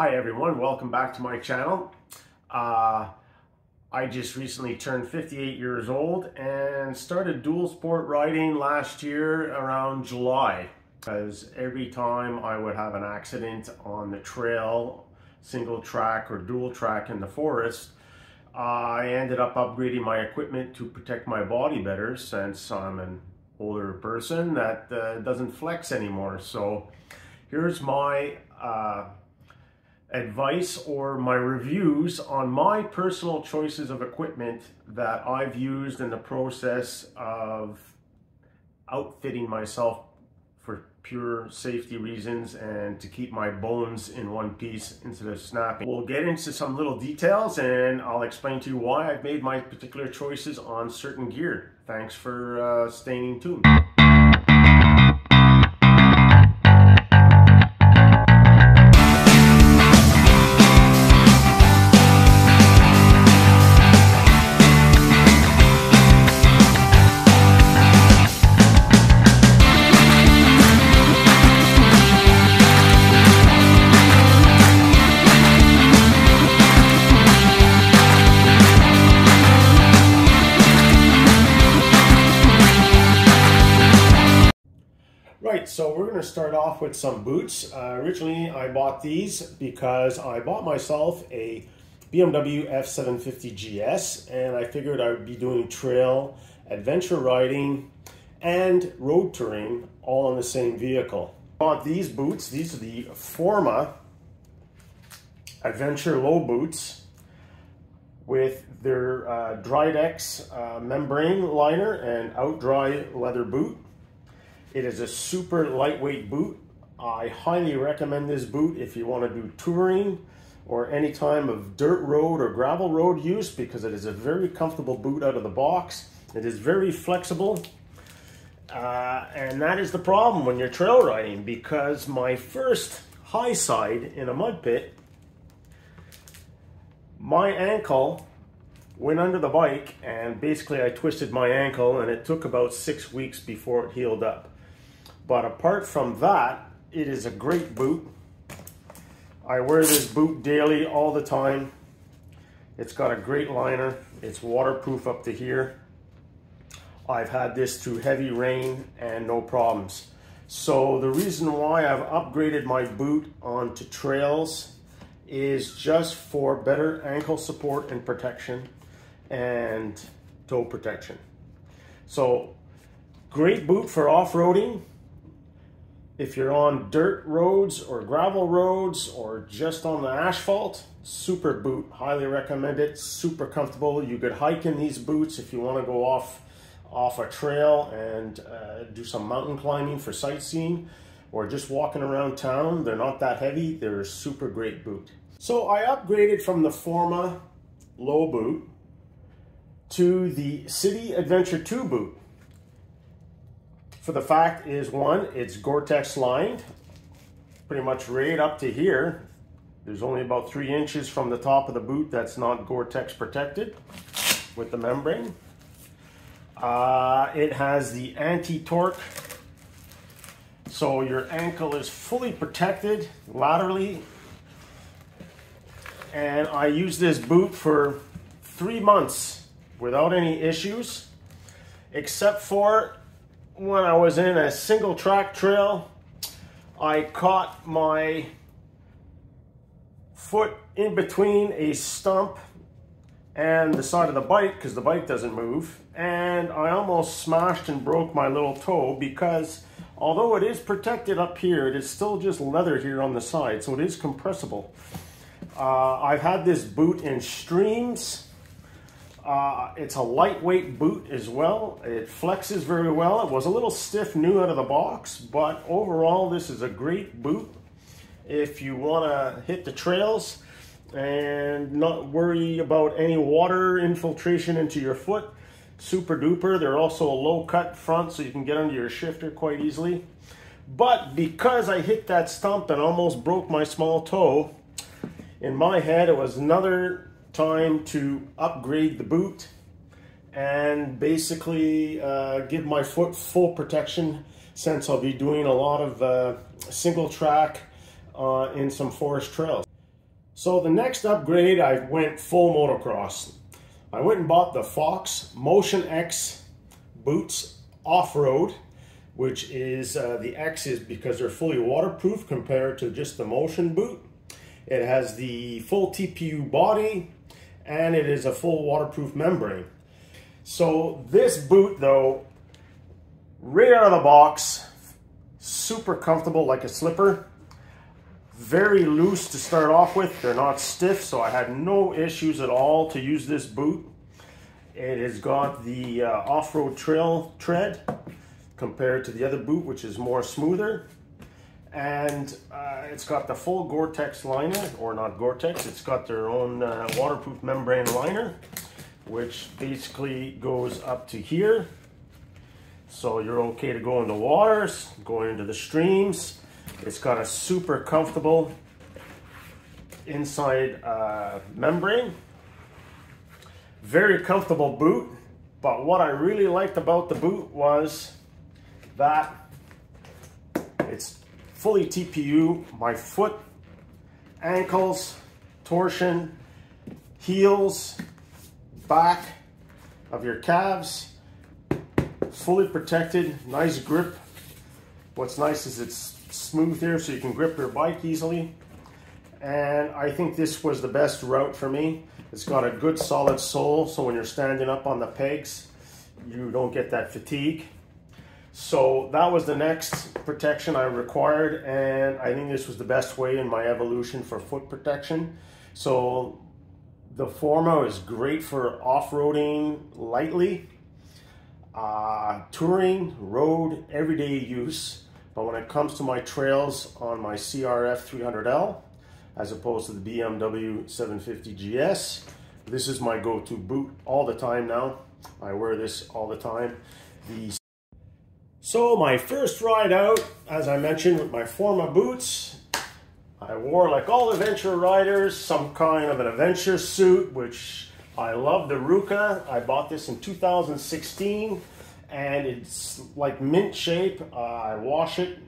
Hi everyone, welcome back to my channel. Uh, I just recently turned 58 years old and started dual sport riding last year around July because every time I would have an accident on the trail, single track or dual track in the forest, I ended up upgrading my equipment to protect my body better since I'm an older person that uh, doesn't flex anymore. So here's my uh, advice or my reviews on my personal choices of equipment that I've used in the process of outfitting myself for pure safety reasons and to keep my bones in one piece instead of snapping. We'll get into some little details and I'll explain to you why I've made my particular choices on certain gear. Thanks for uh, staying tuned. So we're going to start off with some boots. Uh, originally, I bought these because I bought myself a BMW F750 GS, and I figured I would be doing trail, adventure riding, and road touring all in the same vehicle. Bought these boots. These are the Forma Adventure Low Boots with their uh, Drytex uh, membrane liner and out dry leather boot. It is a super lightweight boot. I highly recommend this boot if you want to do touring or any time of dirt road or gravel road use because it is a very comfortable boot out of the box. It is very flexible. Uh, and that is the problem when you're trail riding because my first high side in a mud pit, my ankle went under the bike and basically I twisted my ankle and it took about six weeks before it healed up. But apart from that, it is a great boot. I wear this boot daily all the time. It's got a great liner. It's waterproof up to here. I've had this through heavy rain and no problems. So the reason why I've upgraded my boot onto trails is just for better ankle support and protection and toe protection. So great boot for off-roading if you're on dirt roads or gravel roads or just on the asphalt, super boot, highly recommend it, super comfortable. You could hike in these boots if you want to go off, off a trail and uh, do some mountain climbing for sightseeing or just walking around town. They're not that heavy, they're a super great boot. So I upgraded from the Forma low boot to the Sidi Adventure 2 boot for the fact is one, it's Gore-Tex lined, pretty much right up to here. There's only about three inches from the top of the boot that's not Gore-Tex protected with the membrane. Uh, it has the anti-torque, so your ankle is fully protected laterally. And I used this boot for three months without any issues, except for when I was in a single track trail, I caught my foot in between a stump and the side of the bike because the bike doesn't move and I almost smashed and broke my little toe because although it is protected up here it is still just leather here on the side so it is compressible. Uh, I've had this boot in streams uh, it's a lightweight boot as well. It flexes very well. It was a little stiff new out of the box, but overall this is a great boot if you want to hit the trails and not worry about any water infiltration into your foot. Super duper. They're also a low cut front so you can get under your shifter quite easily. But because I hit that stump and almost broke my small toe, in my head it was another time to upgrade the boot and basically uh, give my foot full protection since I'll be doing a lot of uh, single track uh, in some forest trails. So the next upgrade, I went full motocross. I went and bought the Fox Motion X boots off-road, which is uh, the X is because they're fully waterproof compared to just the Motion boot. It has the full TPU body and it is a full waterproof membrane. So this boot though, right out of the box, super comfortable like a slipper very loose to start off with. They're not stiff, so I had no issues at all to use this boot. It has got the uh, off-road trail tread compared to the other boot, which is more smoother. And uh, it's got the full Gore-Tex liner, or not Gore-Tex, it's got their own uh, waterproof membrane liner, which basically goes up to here. So you're okay to go in the waters, going into the streams, it's got a super comfortable inside uh, membrane. Very comfortable boot. But what I really liked about the boot was that it's fully TPU. My foot, ankles, torsion, heels, back of your calves, fully protected, nice grip. What's nice is it's smooth here so you can grip your bike easily. And I think this was the best route for me. It's got a good solid sole, so when you're standing up on the pegs, you don't get that fatigue. So that was the next protection I required, and I think this was the best way in my evolution for foot protection. So the Forma is great for off-roading lightly, uh, touring, road, everyday use. But when it comes to my trails on my CRF 300L, as opposed to the BMW 750GS, this is my go-to boot all the time now. I wear this all the time. The so my first ride out, as I mentioned, with my Forma boots, I wore, like all adventure riders, some kind of an adventure suit, which I love the Rukka. I bought this in 2016 and it's like mint shape. Uh, I wash it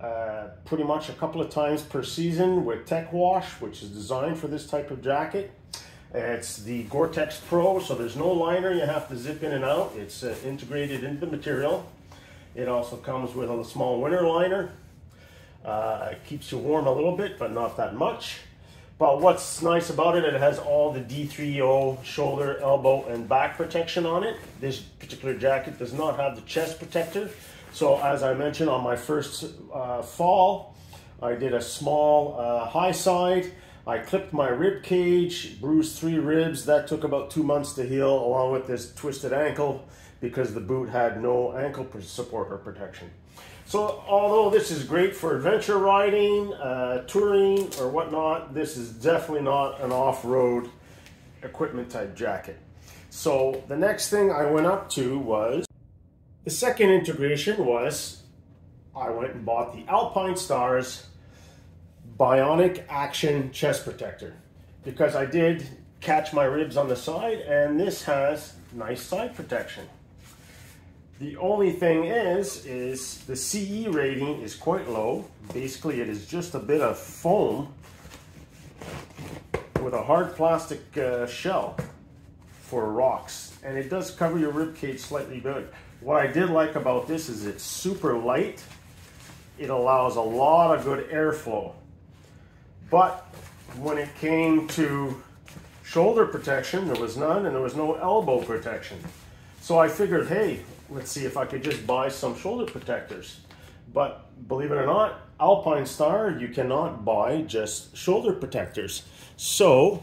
uh, pretty much a couple of times per season with Tech Wash, which is designed for this type of jacket. It's the Gore-Tex Pro, so there's no liner you have to zip in and out. It's uh, integrated into the material. It also comes with a small winter liner. Uh, keeps you warm a little bit, but not that much. But what's nice about it, it has all the D3O shoulder, elbow, and back protection on it. This particular jacket does not have the chest protector. So as I mentioned on my first uh, fall, I did a small uh, high side. I clipped my rib cage, bruised three ribs. That took about two months to heal along with this twisted ankle because the boot had no ankle support or protection. So although this is great for adventure riding, uh, touring, or whatnot, this is definitely not an off-road equipment type jacket. So the next thing I went up to was, the second integration was, I went and bought the Alpinestars Bionic Action Chest Protector because I did catch my ribs on the side and this has nice side protection. The only thing is, is the CE rating is quite low. Basically, it is just a bit of foam with a hard plastic uh, shell for rocks. And it does cover your rib cage slightly good. What I did like about this is it's super light. It allows a lot of good airflow. But when it came to shoulder protection, there was none, and there was no elbow protection. So I figured, hey, let's see if I could just buy some shoulder protectors. But believe it or not, Alpine Star, you cannot buy just shoulder protectors. So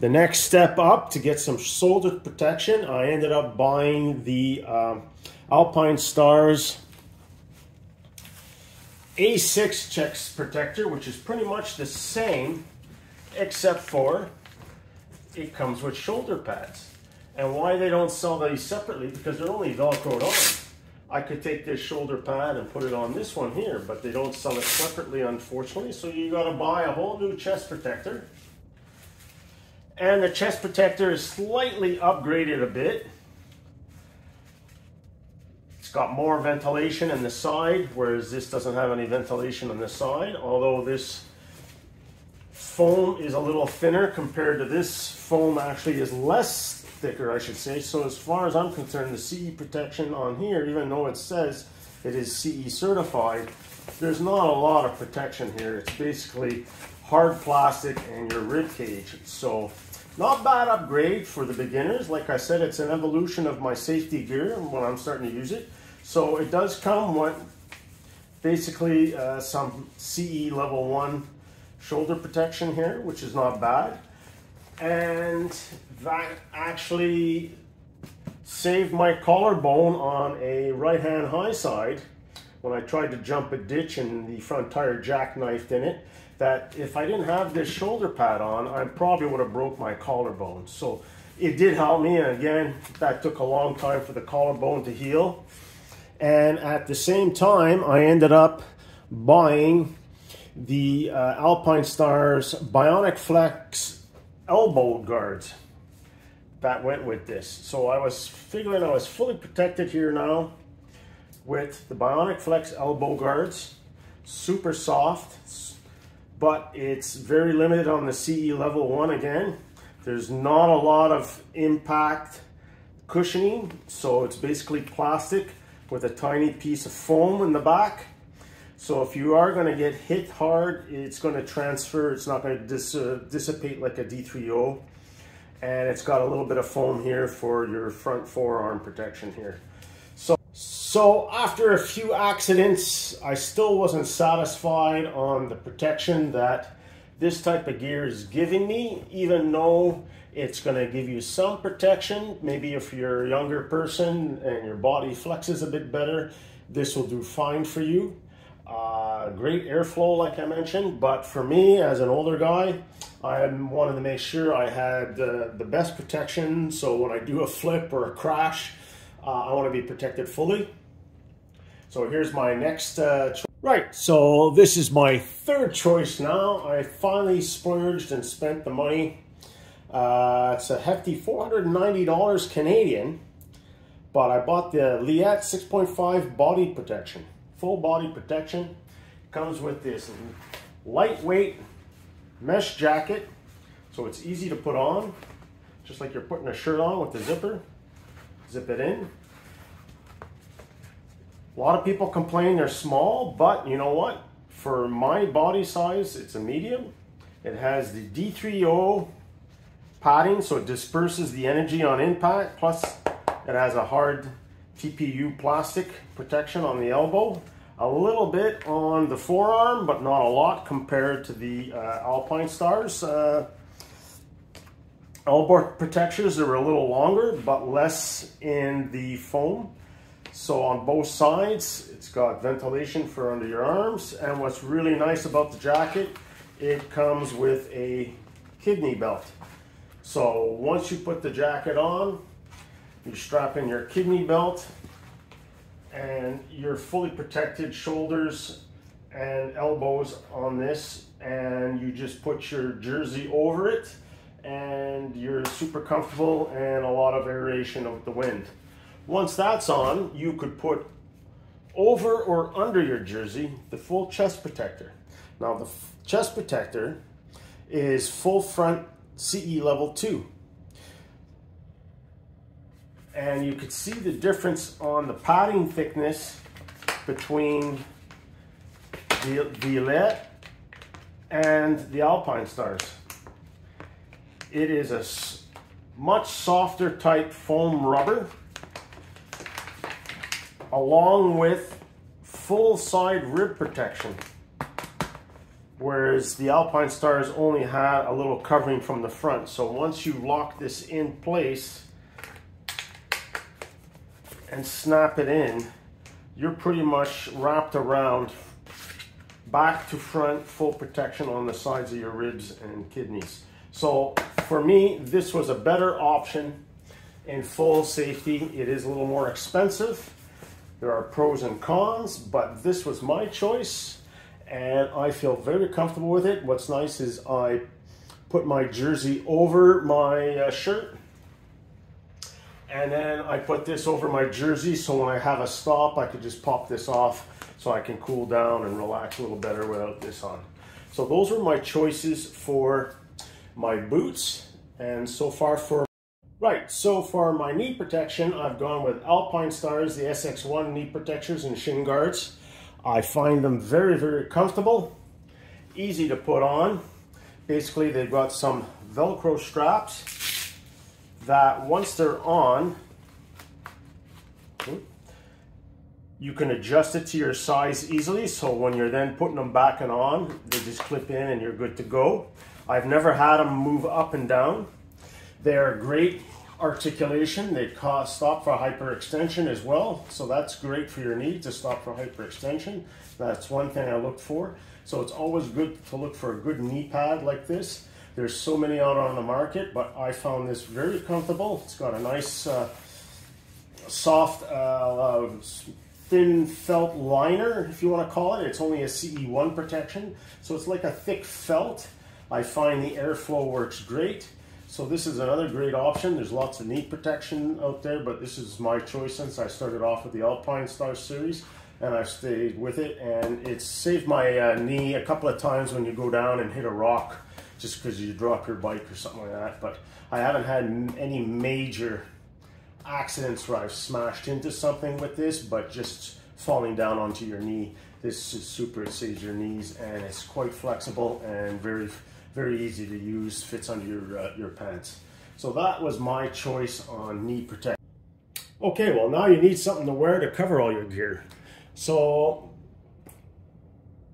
the next step up to get some shoulder protection, I ended up buying the um, Alpinestars A6 chest protector, which is pretty much the same, except for it comes with shoulder pads. And why they don't sell these separately, because they're only Velcroed on. I could take this shoulder pad and put it on this one here, but they don't sell it separately, unfortunately. So you gotta buy a whole new chest protector. And the chest protector is slightly upgraded a bit. It's got more ventilation in the side, whereas this doesn't have any ventilation on the side, although this foam is a little thinner compared to this foam actually is less thicker, I should say. So as far as I'm concerned, the CE protection on here, even though it says it is CE certified, there's not a lot of protection here. It's basically hard plastic and your rib cage. So not bad upgrade for the beginners. Like I said, it's an evolution of my safety gear when I'm starting to use it. So it does come with basically uh, some CE level one shoulder protection here, which is not bad. And that actually saved my collarbone on a right hand high side when I tried to jump a ditch and the front tire jackknifed in it that if I didn't have this shoulder pad on, I probably would have broke my collarbone. So it did help me. And again, that took a long time for the collarbone to heal. And at the same time, I ended up buying the uh, Alpinestars Bionic Flex elbow guards that went with this. So I was figuring I was fully protected here now with the Bionic Flex elbow guards. Super soft, but it's very limited on the CE level one again. There's not a lot of impact cushioning, so it's basically plastic with a tiny piece of foam in the back. So if you are going to get hit hard, it's going to transfer. It's not going to dis uh, dissipate like a D3O. And it's got a little bit of foam here for your front forearm protection here. So, so after a few accidents, I still wasn't satisfied on the protection that this type of gear is giving me, even though it's going to give you some protection. Maybe if you're a younger person and your body flexes a bit better, this will do fine for you. Uh, great airflow, like I mentioned, but for me, as an older guy, I wanted to make sure I had uh, the best protection. So when I do a flip or a crash, uh, I want to be protected fully. So here's my next uh, Right, so this is my third choice now. I finally splurged and spent the money. Uh, it's a hefty $490 Canadian, but I bought the Leatt 6.5 body protection full body protection. Comes with this lightweight mesh jacket, so it's easy to put on, just like you're putting a shirt on with the zipper. Zip it in. A lot of people complain they're small, but you know what? For my body size, it's a medium. It has the D3O padding, so it disperses the energy on impact, plus it has a hard TPU plastic protection on the elbow. A little bit on the forearm, but not a lot compared to the uh, Alpinestars. Uh, elbow protectors, were a little longer, but less in the foam. So on both sides, it's got ventilation for under your arms. And what's really nice about the jacket, it comes with a kidney belt. So once you put the jacket on, you strap in your kidney belt and you're fully protected shoulders and elbows on this and you just put your jersey over it and you're super comfortable and a lot of aeration of the wind. Once that's on, you could put over or under your jersey the full chest protector. Now the chest protector is full front CE level 2 and you could see the difference on the padding thickness between the Leatt and the Alpinestars. It is a much softer type foam rubber along with full side rib protection whereas the Alpinestars only had a little covering from the front so once you lock this in place and snap it in, you're pretty much wrapped around back to front, full protection on the sides of your ribs and kidneys. So for me, this was a better option in full safety. It is a little more expensive. There are pros and cons, but this was my choice and I feel very comfortable with it. What's nice is I put my jersey over my uh, shirt and then I put this over my jersey so when I have a stop, I could just pop this off so I can cool down and relax a little better without this on. So those were my choices for my boots. And so far for, right, so for my knee protection, I've gone with Alpinestars, the SX1 knee protectors and shin guards. I find them very, very comfortable, easy to put on. Basically, they've got some Velcro straps that once they're on, hmm, you can adjust it to your size easily. So when you're then putting them back and on, they just clip in and you're good to go. I've never had them move up and down. They're great articulation. They cause, stop for hyperextension as well. So that's great for your knee to stop for hyperextension. That's one thing I look for. So it's always good to look for a good knee pad like this. There's so many out on the market, but I found this very comfortable. It's got a nice uh, soft uh, thin felt liner, if you want to call it. It's only a CE1 protection, so it's like a thick felt. I find the airflow works great. So this is another great option. There's lots of knee protection out there, but this is my choice since I started off with the Alpine Star series and I've stayed with it and it's saved my uh, knee a couple of times when you go down and hit a rock just because you drop your bike or something like that. But I haven't had any major accidents where I've smashed into something with this, but just falling down onto your knee. This is super, it saves your knees and it's quite flexible and very, very easy to use, fits under your, uh, your pants. So that was my choice on knee protect. Okay, well now you need something to wear to cover all your gear. So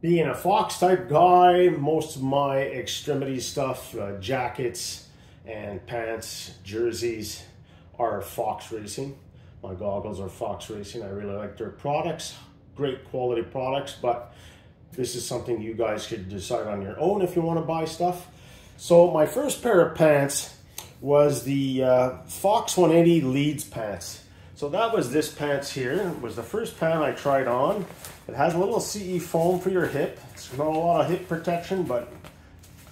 being a Fox type guy, most of my extremity stuff, uh, jackets and pants, jerseys, are Fox Racing. My goggles are Fox Racing. I really like their products, great quality products, but this is something you guys could decide on your own if you want to buy stuff. So my first pair of pants was the uh, Fox 180 Leeds pants. So that was this pants here. It was the first pant I tried on. It has a little CE foam for your hip. It's not a lot of hip protection, but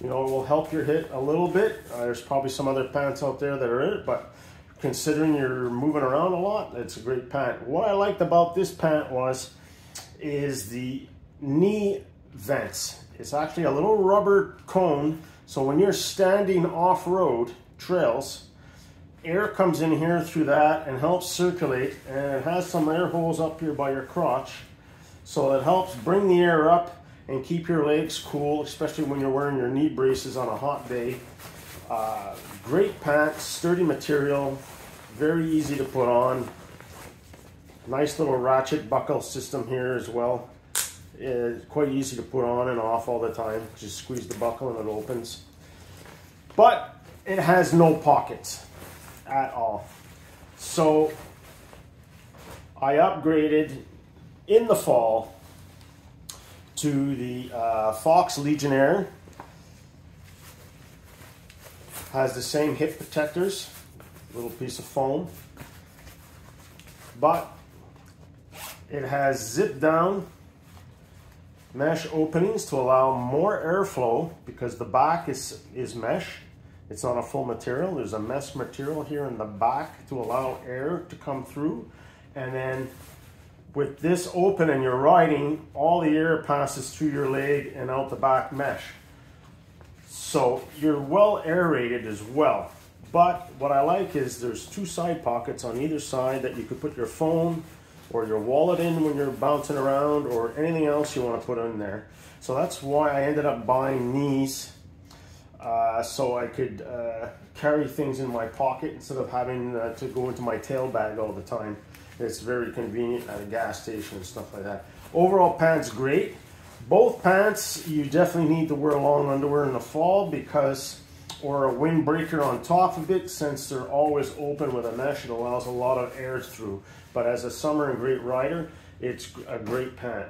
you know, it will help your hip a little bit. Uh, there's probably some other pants out there that are it, but considering you're moving around a lot, it's a great pant. What I liked about this pant was, is the knee vents. It's actually a little rubber cone, so when you're standing off-road trails, air comes in here through that and helps circulate, and it has some air holes up here by your crotch, so it helps bring the air up and keep your legs cool, especially when you're wearing your knee braces on a hot day. Uh, great pants, sturdy material, very easy to put on. Nice little ratchet buckle system here as well. It's quite easy to put on and off all the time. Just squeeze the buckle and it opens. But it has no pockets at all. So I upgraded in the fall to the uh, Fox Legionnaire. Has the same hip protectors little piece of foam. But it has zip down mesh openings to allow more airflow because the back is, is mesh. It's not a full material. There's a mesh material here in the back to allow air to come through. And then with this open and you're riding, all the air passes through your leg and out the back mesh. So you're well aerated as well. But what I like is there's two side pockets on either side that you could put your phone or your wallet in when you're bouncing around or anything else you want to put in there. So that's why I ended up buying these uh, so I could uh, carry things in my pocket instead of having uh, to go into my tail bag all the time. It's very convenient at a gas station and stuff like that. Overall pants great. Both pants you definitely need to wear long underwear in the fall because or a windbreaker on top of it since they're always open with a mesh it allows a lot of air through. But as a summer and great rider it's a great pant.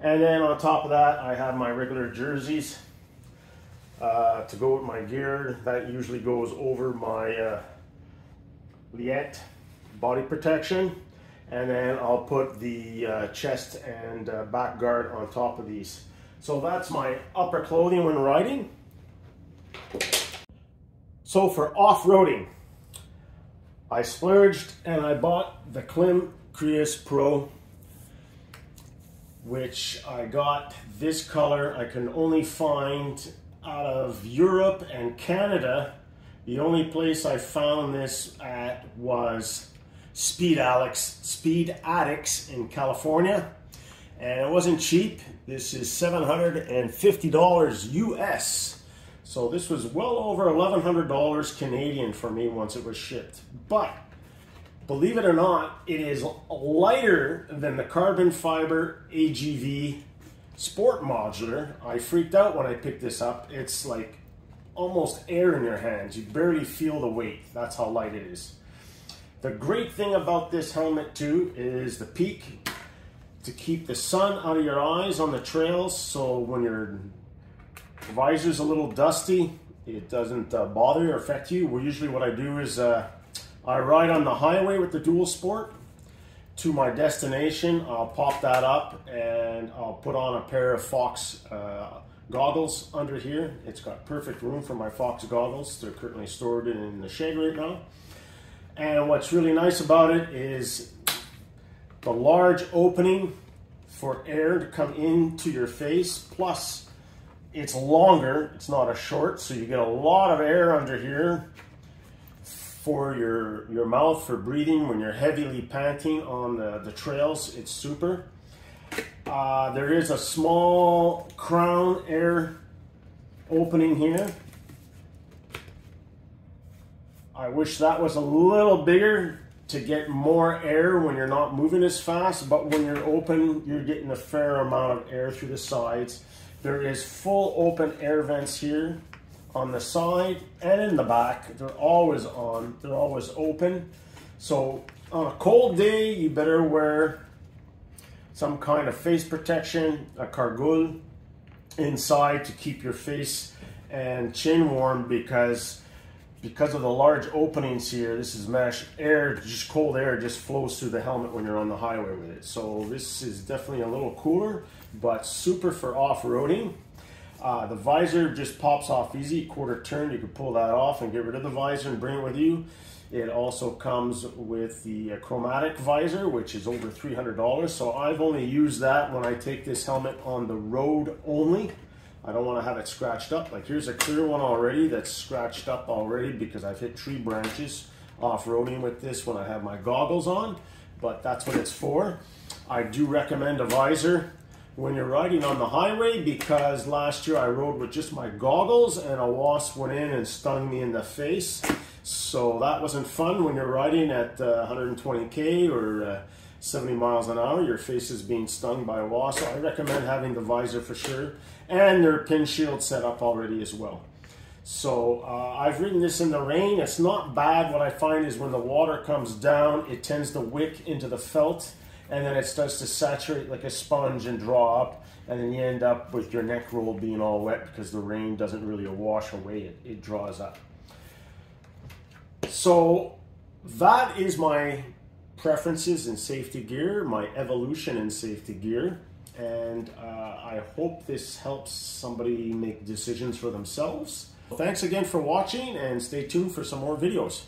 And then on top of that I have my regular jerseys uh, to go with my gear. That usually goes over my uh, Leatt body protection. And then I'll put the uh, chest and uh, back guard on top of these. So that's my upper clothing when riding so for off-roading, I splurged and I bought the Klim Krios Pro which I got this color. I can only find out of Europe and Canada. The only place I found this at was Speed Alex, Speed Addicts in California. And it wasn't cheap. This is $750 US. So this was well over $1,100 Canadian for me once it was shipped. But believe it or not, it is lighter than the carbon fiber AGV Sport Modular. I freaked out when I picked this up. It's like almost air in your hands. You barely feel the weight. That's how light it is. The great thing about this helmet too is the peak to keep the sun out of your eyes on the trails. So when your visor's a little dusty, it doesn't uh, bother or affect you. Well, usually what I do is uh, I ride on the highway with the dual sport to my destination. I'll pop that up and I'll put on a pair of Fox uh, goggles under here. It's got perfect room for my Fox goggles. They're currently stored in the shed right now. And what's really nice about it is the large opening for air to come into your face. Plus, it's longer. It's not a short, so you get a lot of air under here for your, your mouth for breathing when you're heavily panting on the, the trails. It's super. Uh, there is a small crown air opening here. I wish that was a little bigger to get more air when you're not moving as fast, but when you're open, you're getting a fair amount of air through the sides. There is full open air vents here on the side and in the back. They're always on, they're always open. So on a cold day, you better wear some kind of face protection, a cargoule inside to keep your face and chin warm because because of the large openings here, this is mesh, air, just cold air just flows through the helmet when you're on the highway with it. So this is definitely a little cooler, but super for off-roading. Uh, the visor just pops off easy, quarter turn, you can pull that off and get rid of the visor and bring it with you. It also comes with the chromatic visor, which is over $300. So I've only used that when I take this helmet on the road only. I don't want to have it scratched up. Like here's a clear one already that's scratched up already because I've hit tree branches off-roading with this when I have my goggles on, but that's what it's for. I do recommend a visor when you're riding on the highway because last year I rode with just my goggles and a wasp went in and stung me in the face. So that wasn't fun when you're riding at uh, 120k or uh, 70 miles an hour. Your face is being stung by a wasp. So I recommend having the visor for sure and their pin shield set up already as well. So uh, I've ridden this in the rain. It's not bad. What I find is when the water comes down, it tends to wick into the felt and then it starts to saturate like a sponge and draw up and then you end up with your neck roll being all wet because the rain doesn't really wash away it, it draws up. So that is my preferences in safety gear, my evolution in safety gear, and uh, I hope this helps somebody make decisions for themselves. Thanks again for watching and stay tuned for some more videos.